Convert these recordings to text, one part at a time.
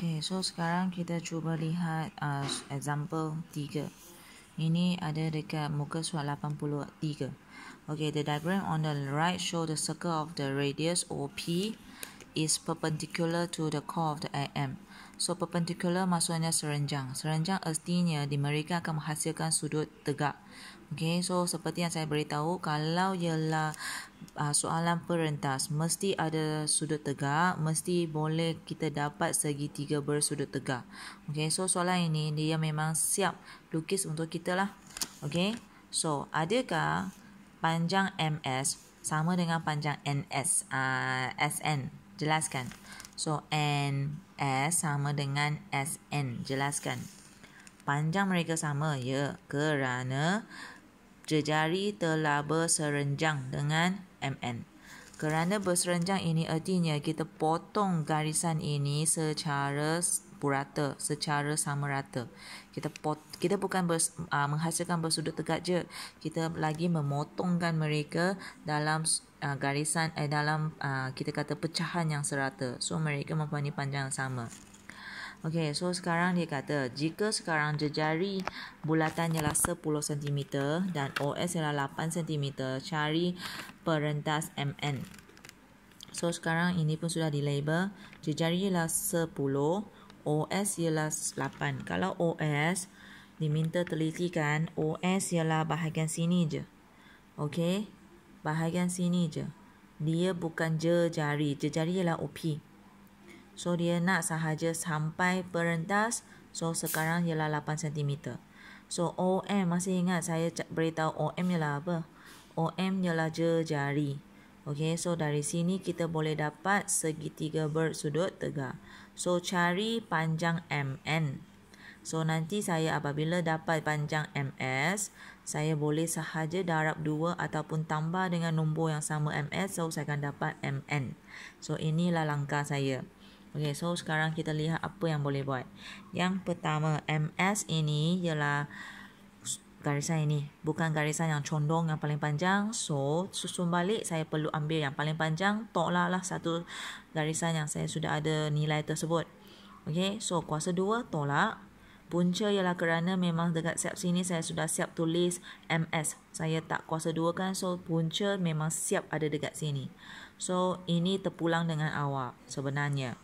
Okay, so sekarang kita cuba lihat uh, example 3. Ini ada dekat muka surat 83. Okay, the diagram on the right show the circle of the radius OP is perpendicular to the core of the AM. So perpendicular maksudnya serenjang. Serenjang artinya di mereka akan menghasilkan sudut tegak. Okay, so seperti yang saya beritahu, kalau ialah uh, soalan perentas, mesti ada sudut tegak, mesti boleh kita dapat segitiga bersudut tegak. Okay, so soalan ini dia memang siap lukis untuk kita lah. Okay, so adakah panjang MS sama dengan panjang NS, uh, SN? Jelaskan. So, NS sama dengan SN. Jelaskan. Panjang mereka sama, ya, kerana jejari telah berserenjang dengan MN. Kerana berserenjang ini artinya kita potong garisan ini secara purata, secara sama rata. Kita pot, kita bukan bers, uh, menghasilkan bersudut tegak je. Kita lagi memotongkan mereka dalam uh, garisan eh dalam uh, kita kata pecahan yang serata. So mereka mempunyai panjang yang sama. Okey, so sekarang dia kata jika sekarang jejari bulatan ialah 10 cm dan OS ialah 8 cm, cari perentas MN. So sekarang ini pun sudah di label. Jejari ialah 10, OS ialah 8. Kalau OS diminta telitikan, OS ialah bahagian sini je. Okey, bahagian sini je. Dia bukan jejari, jejari ialah OP. So dia nak sahaja sampai perentas. So sekarang ialah 8 cm. So OM masih ingat saya beritahu OM ialah apa? OM ialah jari. Okay, so dari sini kita boleh dapat segitiga bersudut tegak. So cari panjang MN. So nanti saya apabila dapat panjang MS, saya boleh sahaja darab 2 ataupun tambah dengan nombor yang sama MS. So saya akan dapat MN. So inilah langkah saya. Okay, so sekarang kita lihat apa yang boleh buat. Yang pertama, MS ini ialah garisan ini. Bukan garisan yang condong yang paling panjang. So, susun balik saya perlu ambil yang paling panjang. Tolaklah satu garisan yang saya sudah ada nilai tersebut. Okay, so kuasa dua tolak. Punca ialah kerana memang dekat siap sini saya sudah siap tulis MS. Saya tak kuasa dua kan, so punca memang siap ada dekat sini. So, ini terpulang dengan awak sebenarnya.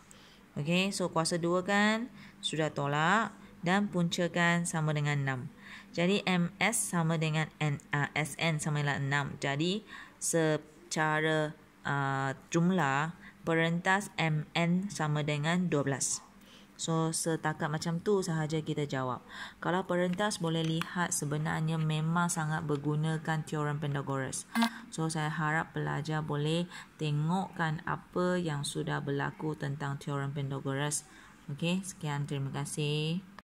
Okey, so kuasa 2 kan sudah tolak dan punca kan sama dengan 6. Jadi MS sama dengan N, uh, SN sama dengan 6. Jadi secara uh, jumlah perentas MN sama dengan 12. So setakat macam tu sahaja kita jawab. Kalau perentas boleh lihat sebenarnya memang sangat bergunakan teorem Pythagoras. So saya harap pelajar boleh tengokkan apa yang sudah berlaku tentang teorem Pythagoras. Okey, sekian terima kasih.